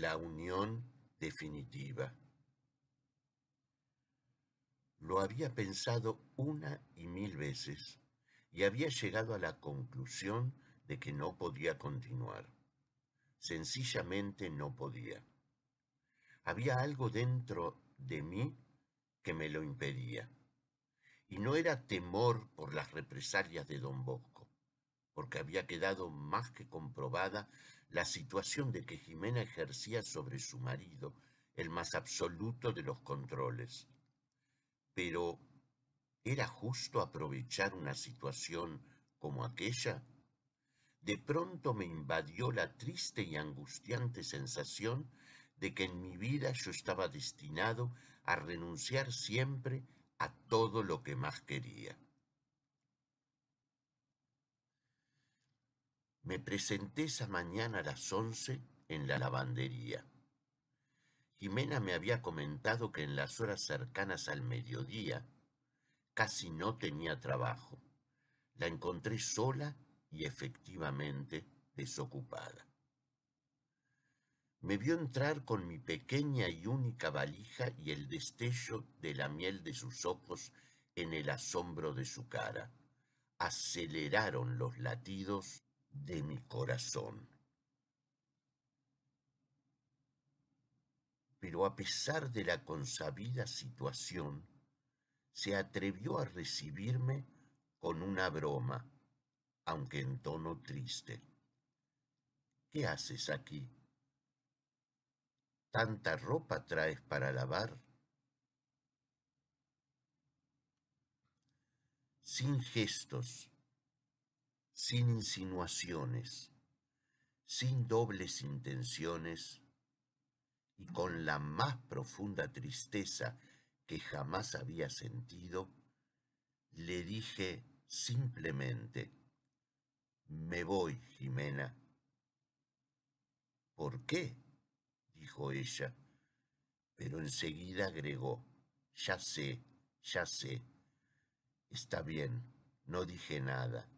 la unión definitiva. Lo había pensado una y mil veces y había llegado a la conclusión de que no podía continuar. Sencillamente no podía. Había algo dentro de mí que me lo impedía. Y no era temor por las represalias de don Bosco, porque había quedado más que comprobada la situación de que Jimena ejercía sobre su marido el más absoluto de los controles. Pero, ¿era justo aprovechar una situación como aquella? De pronto me invadió la triste y angustiante sensación de que en mi vida yo estaba destinado a renunciar siempre a todo lo que más quería. Me presenté esa mañana a las once en la lavandería. Jimena me había comentado que en las horas cercanas al mediodía casi no tenía trabajo. La encontré sola y efectivamente desocupada. Me vio entrar con mi pequeña y única valija y el destello de la miel de sus ojos en el asombro de su cara. Aceleraron los latidos de mi corazón. Pero a pesar de la consabida situación, se atrevió a recibirme con una broma, aunque en tono triste. ¿Qué haces aquí? ¿Tanta ropa traes para lavar? Sin gestos, sin insinuaciones, sin dobles intenciones y con la más profunda tristeza que jamás había sentido, le dije simplemente, me voy, Jimena. ¿Por qué? dijo ella, pero enseguida agregó, ya sé, ya sé. Está bien, no dije nada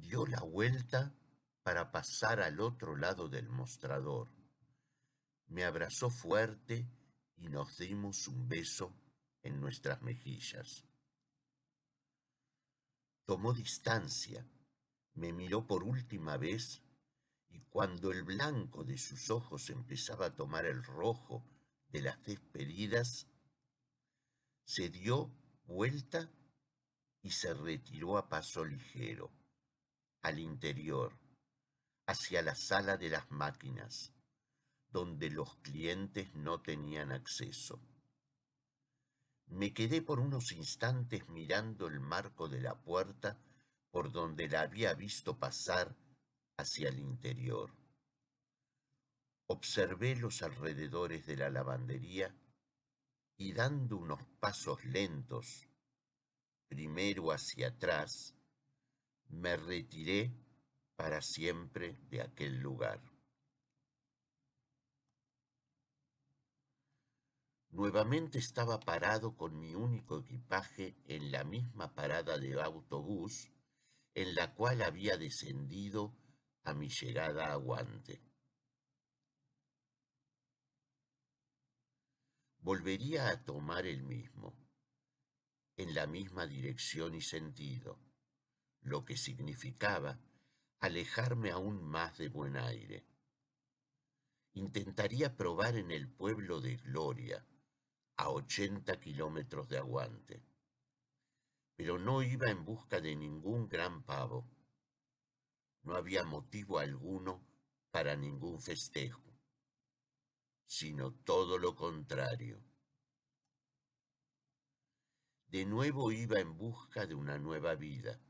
dio la vuelta para pasar al otro lado del mostrador. Me abrazó fuerte y nos dimos un beso en nuestras mejillas. Tomó distancia, me miró por última vez y cuando el blanco de sus ojos empezaba a tomar el rojo de las despedidas, se dio vuelta y se retiró a paso ligero al interior, hacia la sala de las máquinas, donde los clientes no tenían acceso. Me quedé por unos instantes mirando el marco de la puerta por donde la había visto pasar hacia el interior. Observé los alrededores de la lavandería y dando unos pasos lentos, primero hacia atrás, me retiré para siempre de aquel lugar. Nuevamente estaba parado con mi único equipaje en la misma parada de autobús en la cual había descendido a mi llegada a Guante. Volvería a tomar el mismo, en la misma dirección y sentido lo que significaba alejarme aún más de buen aire. Intentaría probar en el pueblo de Gloria, a ochenta kilómetros de aguante. Pero no iba en busca de ningún gran pavo. No había motivo alguno para ningún festejo, sino todo lo contrario. De nuevo iba en busca de una nueva vida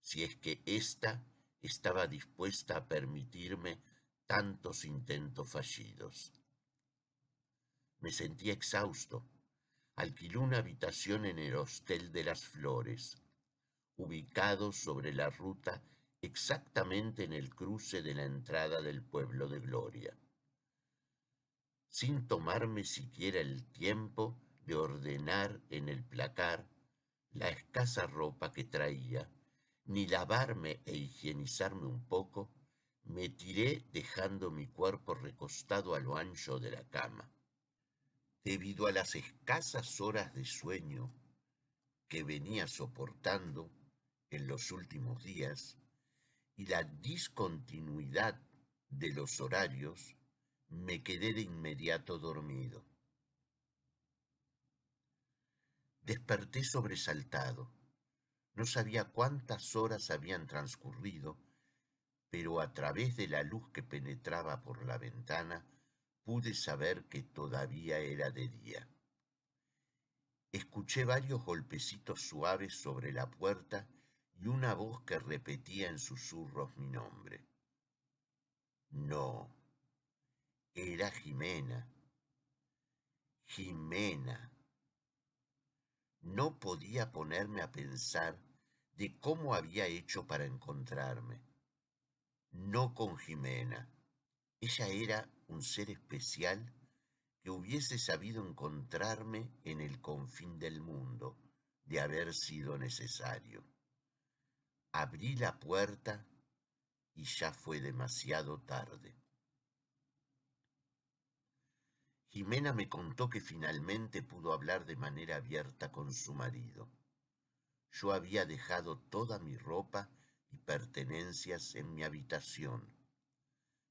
si es que ésta estaba dispuesta a permitirme tantos intentos fallidos. Me sentía exhausto. Alquilé una habitación en el Hostel de las Flores, ubicado sobre la ruta exactamente en el cruce de la entrada del pueblo de Gloria. Sin tomarme siquiera el tiempo de ordenar en el placar la escasa ropa que traía, ni lavarme e higienizarme un poco, Me tiré dejando mi cuerpo recostado a lo ancho de la cama. Debido a las escasas horas de sueño que venía soportando en los últimos días y la discontinuidad de los horarios, me quedé de inmediato dormido. Desperté sobresaltado. No sabía cuántas horas habían transcurrido, pero a través de la luz que penetraba por la ventana pude saber que todavía era de día. Escuché varios golpecitos suaves sobre la puerta y una voz que repetía en susurros mi nombre. No, era Jimena. Jimena. No podía ponerme a pensar de cómo había hecho para encontrarme. No con Jimena. Ella era un ser especial que hubiese sabido encontrarme en el confín del mundo, de haber sido necesario. Abrí la puerta y ya fue demasiado tarde. Jimena me contó que finalmente pudo hablar de manera abierta con su marido. Yo había dejado toda mi ropa y pertenencias en mi habitación,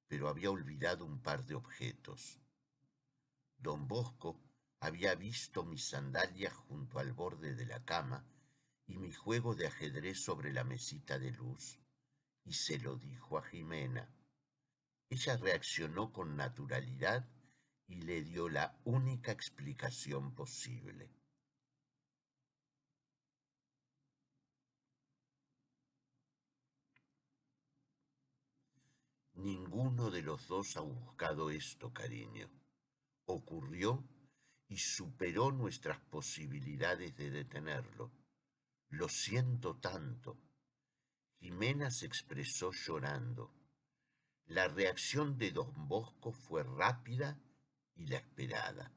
pero había olvidado un par de objetos. Don Bosco había visto mis sandalias junto al borde de la cama y mi juego de ajedrez sobre la mesita de luz, y se lo dijo a Jimena. Ella reaccionó con naturalidad y le dio la única explicación posible. Ninguno de los dos ha buscado esto, cariño. Ocurrió y superó nuestras posibilidades de detenerlo. Lo siento tanto. Jimena se expresó llorando. La reacción de don Bosco fue rápida y la esperada.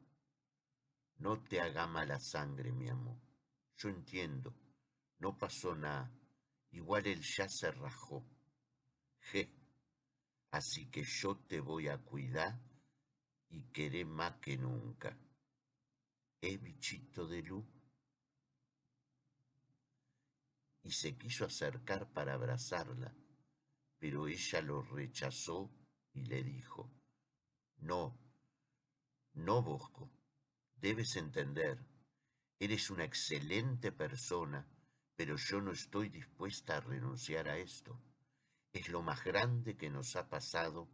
No te haga mala sangre, mi amor. Yo entiendo. No pasó nada. Igual él ya se rajó. Je. Así que yo te voy a cuidar y queré más que nunca. ¿Eh, bichito de luz? Y se quiso acercar para abrazarla, pero ella lo rechazó y le dijo, no, no, Bosco, debes entender, eres una excelente persona, pero yo no estoy dispuesta a renunciar a esto. Es lo más grande que nos ha pasado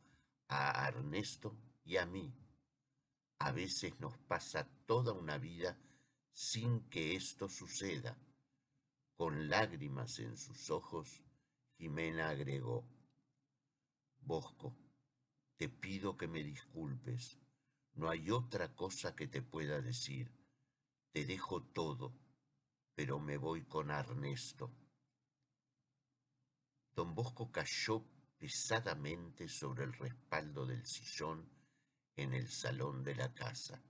a Ernesto y a mí. A veces nos pasa toda una vida sin que esto suceda. Con lágrimas en sus ojos, Jimena agregó, Bosco, te pido que me disculpes. No hay otra cosa que te pueda decir. Te dejo todo, pero me voy con Ernesto. Don Bosco cayó pesadamente sobre el respaldo del sillón en el salón de la casa.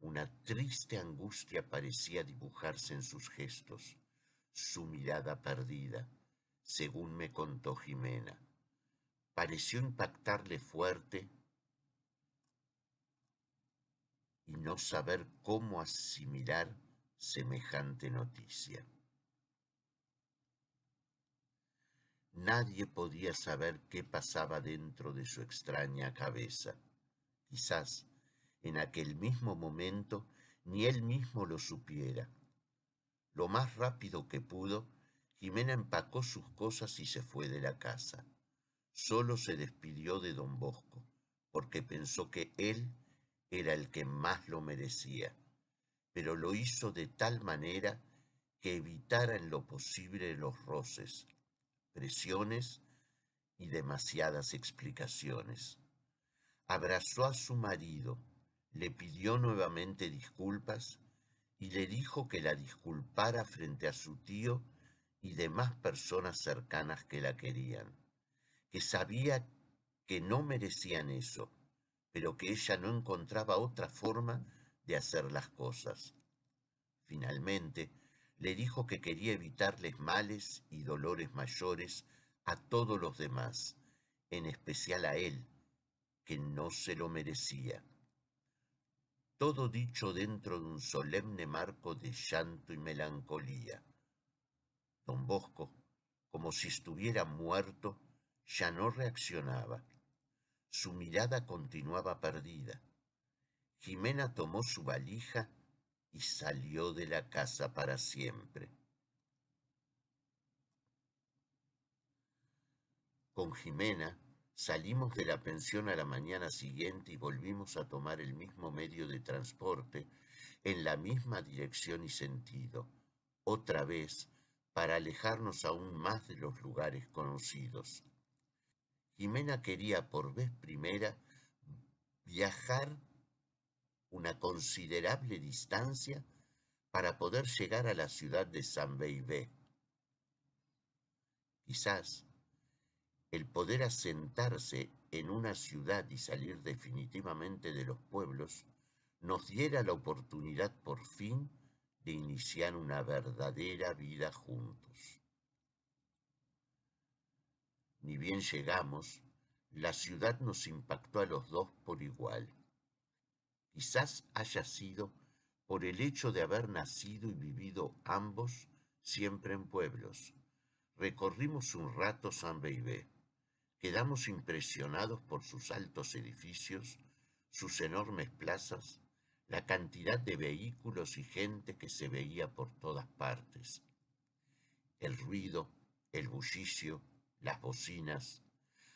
Una triste angustia parecía dibujarse en sus gestos, su mirada perdida, según me contó Jimena. Pareció impactarle fuerte y no saber cómo asimilar semejante noticia. Nadie podía saber qué pasaba dentro de su extraña cabeza. Quizás en aquel mismo momento ni él mismo lo supiera. Lo más rápido que pudo, Jimena empacó sus cosas y se fue de la casa. Solo se despidió de don Bosco, porque pensó que él era el que más lo merecía, pero lo hizo de tal manera que evitara en lo posible los roces, y demasiadas explicaciones. Abrazó a su marido, le pidió nuevamente disculpas y le dijo que la disculpara frente a su tío y demás personas cercanas que la querían, que sabía que no merecían eso, pero que ella no encontraba otra forma de hacer las cosas. Finalmente, le dijo que quería evitarles males y dolores mayores a todos los demás, en especial a él, que no se lo merecía. Todo dicho dentro de un solemne marco de llanto y melancolía. Don Bosco, como si estuviera muerto, ya no reaccionaba. Su mirada continuaba perdida. Jimena tomó su valija y salió de la casa para siempre. Con Jimena salimos de la pensión a la mañana siguiente y volvimos a tomar el mismo medio de transporte en la misma dirección y sentido, otra vez para alejarnos aún más de los lugares conocidos. Jimena quería por vez primera viajar una considerable distancia para poder llegar a la ciudad de San Beibé. Quizás el poder asentarse en una ciudad y salir definitivamente de los pueblos nos diera la oportunidad por fin de iniciar una verdadera vida juntos. Ni bien llegamos, la ciudad nos impactó a los dos por igual. Quizás haya sido por el hecho de haber nacido y vivido ambos siempre en pueblos. Recorrimos un rato San Beibé Quedamos impresionados por sus altos edificios, sus enormes plazas, la cantidad de vehículos y gente que se veía por todas partes. El ruido, el bullicio, las bocinas.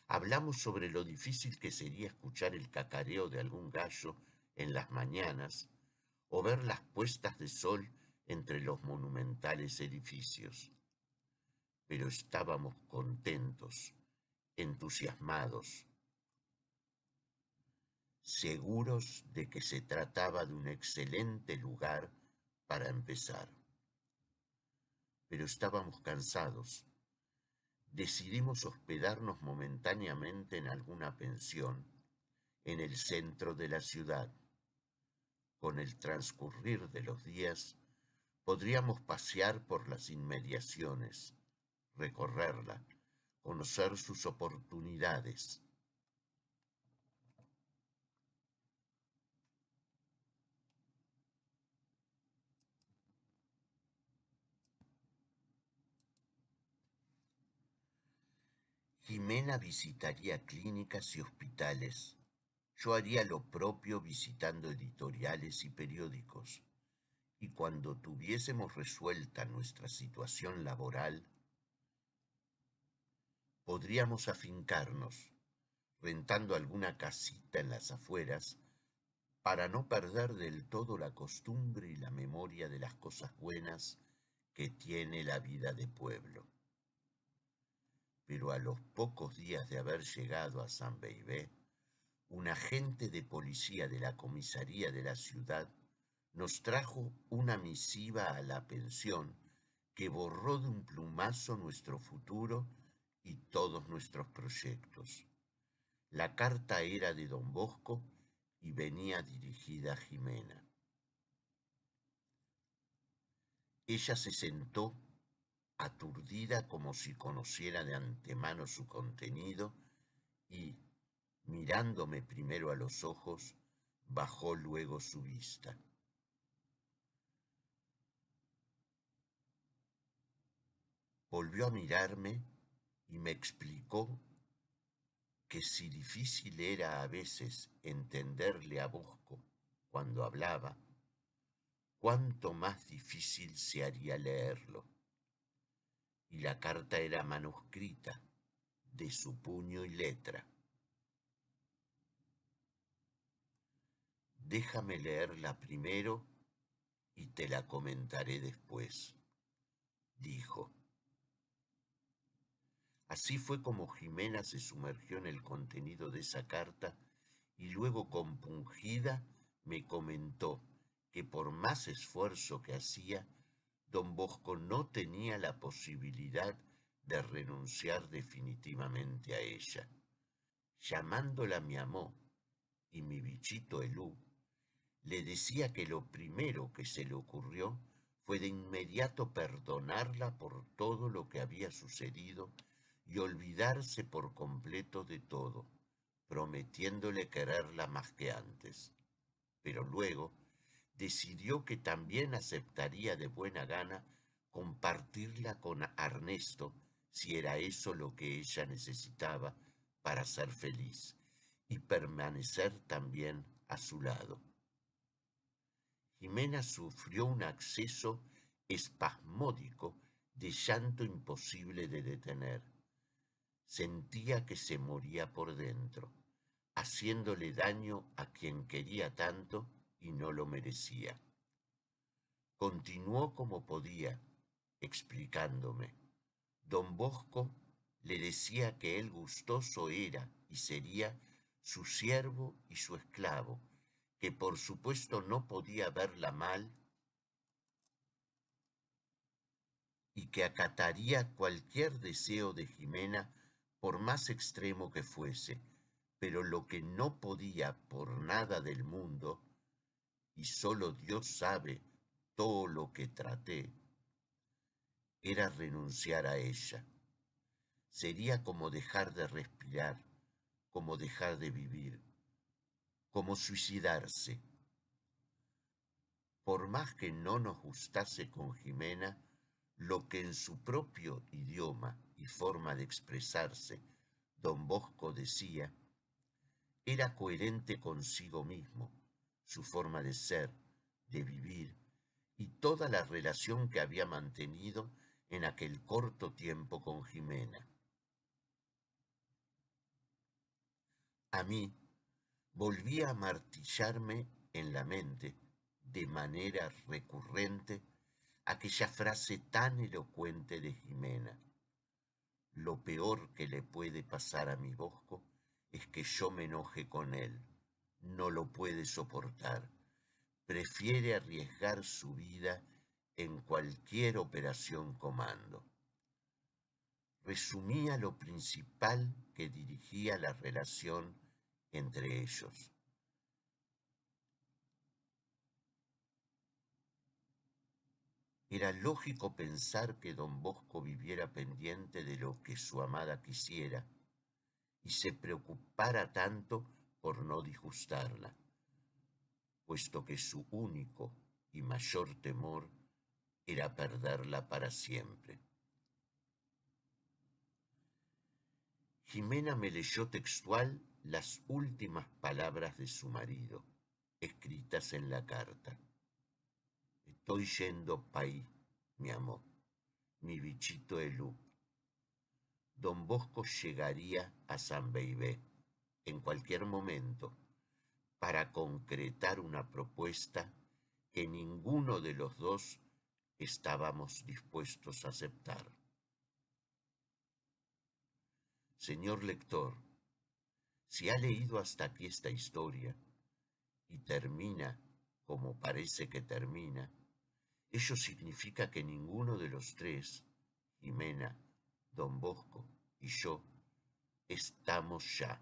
Hablamos sobre lo difícil que sería escuchar el cacareo de algún gallo en las mañanas o ver las puestas de sol entre los monumentales edificios. Pero estábamos contentos entusiasmados, seguros de que se trataba de un excelente lugar para empezar. Pero estábamos cansados. Decidimos hospedarnos momentáneamente en alguna pensión en el centro de la ciudad. Con el transcurrir de los días, podríamos pasear por las inmediaciones, recorrerla, conocer sus oportunidades. Jimena visitaría clínicas y hospitales. Yo haría lo propio visitando editoriales y periódicos. Y cuando tuviésemos resuelta nuestra situación laboral, podríamos afincarnos, rentando alguna casita en las afueras, para no perder del todo la costumbre y la memoria de las cosas buenas que tiene la vida de pueblo. Pero a los pocos días de haber llegado a San Beibé, un agente de policía de la comisaría de la ciudad nos trajo una misiva a la pensión que borró de un plumazo nuestro futuro y todos nuestros proyectos. La carta era de don Bosco y venía dirigida a Jimena. Ella se sentó aturdida como si conociera de antemano su contenido y, mirándome primero a los ojos, bajó luego su vista. Volvió a mirarme y me explicó que si difícil era a veces entenderle a Bosco cuando hablaba, cuánto más difícil se haría leerlo. Y la carta era manuscrita, de su puño y letra. Déjame leerla primero y te la comentaré después, dijo. Así fue como Jimena se sumergió en el contenido de esa carta y luego compungida me comentó que por más esfuerzo que hacía, don Bosco no tenía la posibilidad de renunciar definitivamente a ella. Llamándola mi amó y mi bichito Elú, le decía que lo primero que se le ocurrió fue de inmediato perdonarla por todo lo que había sucedido y olvidarse por completo de todo, prometiéndole quererla más que antes. Pero luego decidió que también aceptaría de buena gana compartirla con Ernesto si era eso lo que ella necesitaba para ser feliz y permanecer también a su lado. Jimena sufrió un acceso espasmódico de llanto imposible de detener. Sentía que se moría por dentro, haciéndole daño a quien quería tanto y no lo merecía. Continuó como podía, explicándome. Don Bosco le decía que él gustoso era y sería su siervo y su esclavo, que por supuesto no podía verla mal y que acataría cualquier deseo de Jimena por más extremo que fuese, pero lo que no podía por nada del mundo, y solo Dios sabe todo lo que traté, era renunciar a ella. Sería como dejar de respirar, como dejar de vivir, como suicidarse. Por más que no nos gustase con Jimena, lo que en su propio idioma y forma de expresarse don Bosco decía, era coherente consigo mismo, su forma de ser, de vivir, y toda la relación que había mantenido en aquel corto tiempo con Jimena. A mí volvía a martillarme en la mente, de manera recurrente, aquella frase tan elocuente de Jimena. Lo peor que le puede pasar a mi Bosco es que yo me enoje con él. No lo puede soportar. Prefiere arriesgar su vida en cualquier operación comando. Resumía lo principal que dirigía la relación entre ellos. Era lógico pensar que don Bosco viviera pendiente de lo que su amada quisiera y se preocupara tanto por no disgustarla, puesto que su único y mayor temor era perderla para siempre. Jimena me leyó textual las últimas palabras de su marido, escritas en la carta. Estoy yendo paí, mi amor, mi bichito Elú. Don Bosco llegaría a San Beibé en cualquier momento para concretar una propuesta que ninguno de los dos estábamos dispuestos a aceptar. Señor lector, si ha leído hasta aquí esta historia y termina como parece que termina, ello significa que ninguno de los tres, Jimena, don Bosco y yo, estamos ya,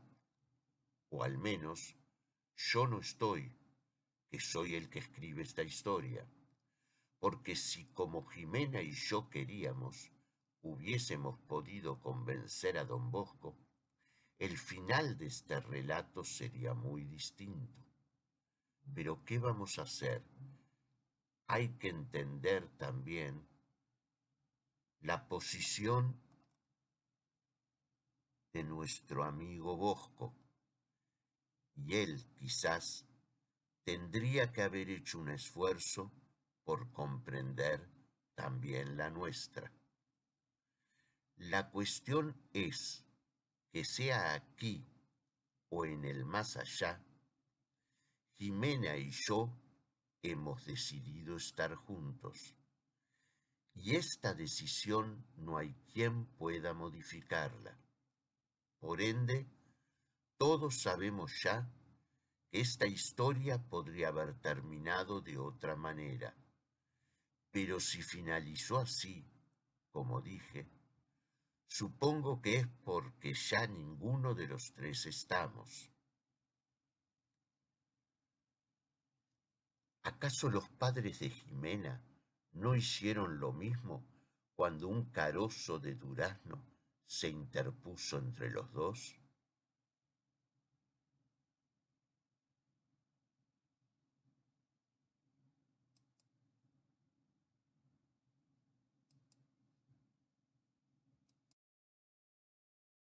o al menos yo no estoy, que soy el que escribe esta historia. Porque si como Jimena y yo queríamos, hubiésemos podido convencer a don Bosco, el final de este relato sería muy distinto. Pero ¿qué vamos a hacer? Hay que entender también la posición de nuestro amigo Bosco. Y él quizás tendría que haber hecho un esfuerzo por comprender también la nuestra. La cuestión es que sea aquí o en el más allá, Jimena y yo hemos decidido estar juntos. Y esta decisión no hay quien pueda modificarla. Por ende, todos sabemos ya que esta historia podría haber terminado de otra manera pero si finalizó así, como dije, supongo que es porque ya ninguno de los tres estamos. ¿Acaso los padres de Jimena no hicieron lo mismo cuando un carozo de durazno se interpuso entre los dos